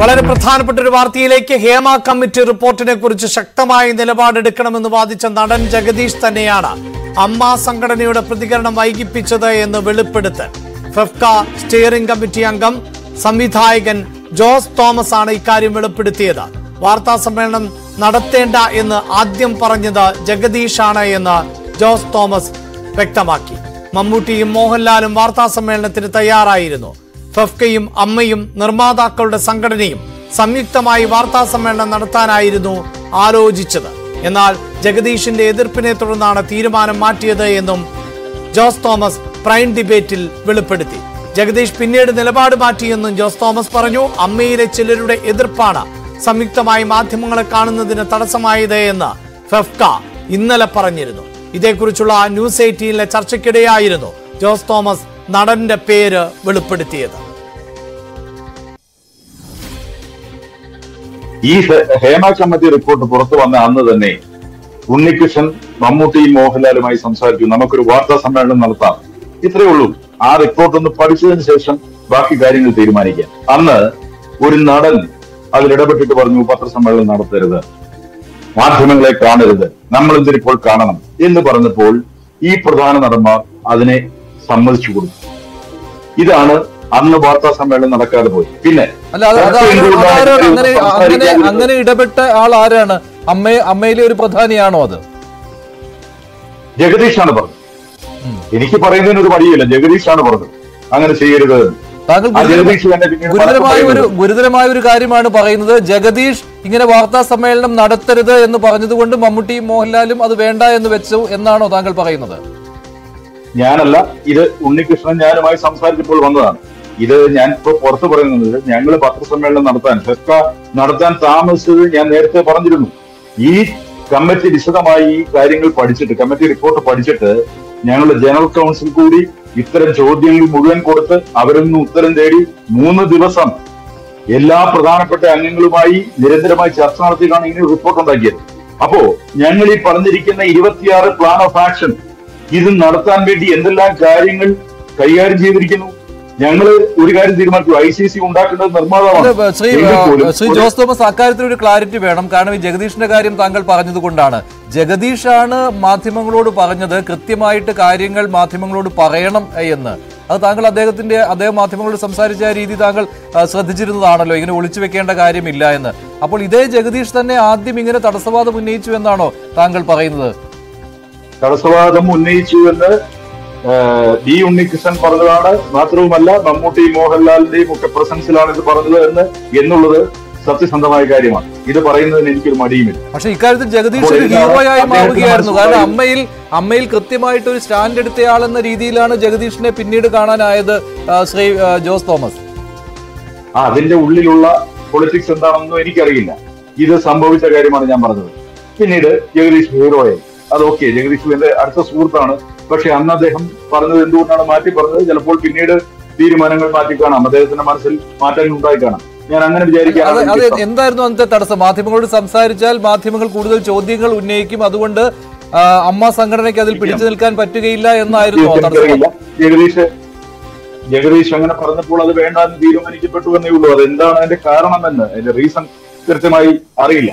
വളരെ പ്രധാനപ്പെട്ട ഒരു വാർത്തയിലേക്ക് ഹേമ കമ്മിറ്റി റിപ്പോർട്ടിനെ കുറിച്ച് ശക്തമായ നിലപാടെടുക്കണമെന്ന് വാദിച്ച നടൻ ജഗദീഷ് തന്നെയാണ് അമ്മ സംഘടനയുടെ പ്രതികരണം വൈകിപ്പിച്ചത് എന്ന് വെളിപ്പെടുത്തൽ. ഫെഫ്ക സ്റ്റിയറിംഗ് കമ്മിറ്റി അംഗം സംവിധായകൻ ജോസ് തോമസ് ആണ് ഇക്കാര്യം വെളിപ്പെടുത്തിയത്. വാർത്താ സമ്മേളനം നടത്തേണ്ട എന്ന് ആദ്യം പറഞ്ഞത് ജഗദീഷാണ് എന്ന് ജോസ് തോമസ് വ്യക്തമാക്കി. മമ്മൂട്ടിയും മോഹൻലാലും വാർത്താ സമ്മേളനത്തിന് തയ്യാറായിരുന്നു. ഫെഫ്കയും അമ്മയും നിർമ്മാതാക്കളുടെ സംഘടനയും സംയുക്തമായി വാർത്താ സമ്മേളനം നടത്താനായിരുന്നു ആലോചിച്ചത്. എന്നാൽ ജഗദീഷിന്റെ എതിർപ്പിനെ തുടർന്നാണ് തീരുമാനം മാറ്റിയത് എന്നും ജോസ് തോമസ് പ്രൈം ഡിബേറ്റിൽ വെളിപ്പെടുത്തി. ജഗദീഷ് പിന്നീട് നിലപാട് മാറ്റിയെന്നും ജോസ് തോമസ് പറഞ്ഞു. അമ്മയിലെ ചിലരുടെ എതിർപ്പാണ് സംയുക്തമായി മാധ്യമങ്ങളെ കാണുന്നതിന് തടസ്സമായത് എന്ന് ഫെഫ്ക ഇന്നലെ പറഞ്ഞിരുന്നു. ഇതേക്കുറിച്ചുള്ള ന്യൂസ് എയ്റ്റീനിലെ ചർച്ചയ്ക്കിടെയായിരുന്നു ജോസ് തോമസ് നടന്റെ പേര് വെളിപ്പെടുത്തിയത്. ഈ ഹേമ കമ്മിറ്റി റിപ്പോർട്ട് പുറത്തു വന്ന അന്ന് തന്നെ ഉണ്ണികൃഷ്ണൻ മമ്മൂട്ടിയും മോഹൻലാലുമായി സംസാരിച്ചു. നമുക്കൊരു വാർത്താ സമ്മേളനം നടത്താം. ഇത്രയേ ഉള്ളൂ. ആ റിപ്പോർട്ട് ഒന്ന് പഠിച്ചതിന് ശേഷം ബാക്കി കാര്യങ്ങൾ തീരുമാനിക്കാം. അന്ന് ഒരു നടൻ അതിലിടപെട്ടിട്ട് പറഞ്ഞു പത്രസമ്മേളനം നടത്തരുത്. മാധ്യമങ്ങളെ കാണരുത്. നമ്മൾ എന്തിനിപ്പോൾ കാണണം? എന്ന് പറഞ്ഞപ്പോൾ ഈ പ്രധാന നടന്മാർ അതിനെ സമ്മതിച്ചു കൊടുത്തു. ഇതാണ് അന്ന് വാർത്താ സമ്മേളനം നടക്കാതെ പോയി. പിന്നെ അങ്ങനെ അങ്ങനെ ഇടപെട്ട ആൾ ആരാണ്? അമ്മയെ അമ്മയിലെ ഒരു പ്രധാനിയാണോ അത്? ജഗദീഷാണ് പറഞ്ഞത്. എനിക്ക് പറയുന്നതിന് ഒരു വഴിയില്ല ജഗദീഷാണ് പറഞ്ഞത്. അങ്ങനെ ചെയ്യരുത്. താങ്കൾ ഗുരുതരമായ ഒരു ഗുരുതരമായ ഒരു കാര്യമാണ് പറയുന്നത്. ജഗദീഷ് ഇങ്ങനെ വാർത്താ സമ്മേളനം നടത്തരുത് എന്ന് പറഞ്ഞതുകൊണ്ട് മമ്മൂട്ടിയും മോഹൻലാലും അത് വേണ്ട എന്ന് വെച്ചു എന്നാണോ താങ്കൾ പറയുന്നത്? ഞാനല്ല. ഇത് ഉണ്ണികൃഷ്ണൻ ഞാനുമായി സംസാരിച്ചപ്പോൾ വന്നതാണ്. ഇത് ഞാൻ ഇപ്പൊ പുറത്ത് പറയുന്നത് ഞങ്ങൾ പത്രസമ്മേളനം നടത്താൻ ഫെസ്ക നടത്താൻ താമസിച്ചത് ഞാൻ നേരത്തെ പറഞ്ഞിരുന്നു. ഈ കമ്മിറ്റി വിശദമായി ഈ കാര്യങ്ങൾ പഠിച്ചിട്ട് കമ്മിറ്റി റിപ്പോർട്ട് പഠിച്ചിട്ട് ഞങ്ങളുടെ ജനറൽ കൗൺസിൽ കൂടി ഇത്തരം ചോദ്യങ്ങൾ മുഴുവൻ കൊടുത്ത് അവരിൽ നിന്ന് ഉത്തരം തേടി മൂന്ന് ദിവസം എല്ലാ പ്രധാനപ്പെട്ട അംഗങ്ങളുമായി നിരന്തരമായി ചർച്ച നടത്തിയിട്ടാണ് ഇങ്ങനെ റിപ്പോർട്ട് ഉണ്ടാക്കിയത്. അപ്പോ ഞങ്ങൾ ഈ പറഞ്ഞിരിക്കുന്ന ഇരുപത്തിയാറ് പ്ലാൻ ഓഫ് ആക്ഷൻ ഇത് നടത്താൻ വേണ്ടി എന്തെല്ലാം കാര്യങ്ങൾ കൈകാര്യം ചെയ്തിരിക്കുന്നു? ഞങ്ങൾ ഒരു കാര്യം തീരുമാനിച്ചു. ഐ സി സി ഉണ്ടാക്കേണ്ടത് നിർമ്മാതാവാണ് ശ്രീ ശ്രീ ജോസ് തോമസ് അക്കാര്യത്തിൽ ഒരു ക്ലാരിറ്റി വേണം. കാരണം ഈ ജഗദീഷിന്റെ കാര്യം താങ്കൾ പറഞ്ഞതുകൊണ്ടാണ്. ജഗദീഷാണ് മാധ്യമങ്ങളോട് പറഞ്ഞത്. കൃത്യമായിട്ട് കാര്യങ്ങൾ മാധ്യമങ്ങളോട് പറയണം എന്ന്. അത് താങ്കൾ അദ്ദേഹത്തിന്റെ അദ്ദേഹം മാധ്യമങ്ങളോട് സംസാരിച്ച ആ രീതി താങ്കൾ ശ്രദ്ധിച്ചിരുന്നതാണല്ലോ. ഇങ്ങനെ ഒളിച്ചു വെക്കേണ്ട കാര്യമില്ല എന്ന്. അപ്പോൾ ഇതേ ജഗദീഷ് തന്നെ ആദ്യം ഇങ്ങനെ തടസ്സവാദം ഉന്നയിച്ചു എന്നാണോ താങ്കൾ പറയുന്നത്? തടസ്സവാദം ഉന്നയിച്ചു എന്ന് ഡി ഉണ്ണികൃഷ്ണൻ പറഞ്ഞതാണ്. മാത്രവുമല്ല മമ്മൂട്ടി മോഹൻലാലിന്റെയും ഒക്കെ പ്രസൻസിലാണ് ഇത് പറഞ്ഞത് എന്ന് എന്നുള്ളത് സത്യസന്ധമായ കാര്യമാണ്. ഇത് പറയുന്നതിന് എനിക്കൊരു മടിയുമില്ല. പക്ഷെ ഇക്കാര്യത്തിൽ ജഗദീഷ് ഒരു ഹീറോയായി മാറുകയായിരുന്നു. കാരണം അമ്മയിൽ അമ്മയിൽ കൃത്യമായിട്ട് ഒരു സ്റ്റാൻഡ് എടുത്തയാളെന്ന രീതിയിലാണ് ജഗദീഷിനെ പിന്നീട് കാണാനായത് ശ്രീ ജോസ് തോമസ്. ആ അതിന്റെ ഉള്ളിലുള്ള പൊളിറ്റിക്സ് എന്താണെന്നൊന്നും എനിക്കറിയില്ല. ഇത് സംഭവിച്ച കാര്യമാണ് ഞാൻ പറഞ്ഞത്. പിന്നീട് ജഗദീഷ് ഹീറോയായി അത് ഓക്കെ ജഗദീഷ് എന്റെ അടുത്ത സുഹൃത്താണ്. പക്ഷെ അന്ന് അദ്ദേഹം പറഞ്ഞത് എന്തുകൊണ്ടാണ് മാറ്റി പറഞ്ഞത്? ചിലപ്പോൾ പിന്നീട് തീരുമാനങ്ങൾ മാറ്റി കാണാം. അദ്ദേഹത്തിന്റെ മനസ്സിൽ മാറ്റങ്ങൾ ഉണ്ടായി കാണാം. ഞാൻ അങ്ങനെ വിചാരിക്കാം അതെ എന്തായിരുന്നു അന്നത്തെ തടസ്സം? മാധ്യമങ്ങളോട് സംസാരിച്ചാൽ മാധ്യമങ്ങൾ കൂടുതൽ ചോദ്യങ്ങൾ ഉന്നയിക്കും. അതുകൊണ്ട് അമ്മ സംഘടനയ്ക്ക് അതിൽ പിടിച്ചു നിൽക്കാൻ പറ്റുകയില്ല എന്നായിരുന്നു ജഗദീഷ് ജഗദീഷ് അങ്ങനെ പറഞ്ഞപ്പോൾ അത് വേണ്ടാന്ന് തീരുമാനിക്കപ്പെട്ടു എന്നേ ഉള്ളൂ. അത് എന്താണ് അതിന്റെ കാരണമെന്ന്? അതിന്റെ റീസൺ കൃത്യമായി അറിയില്ല.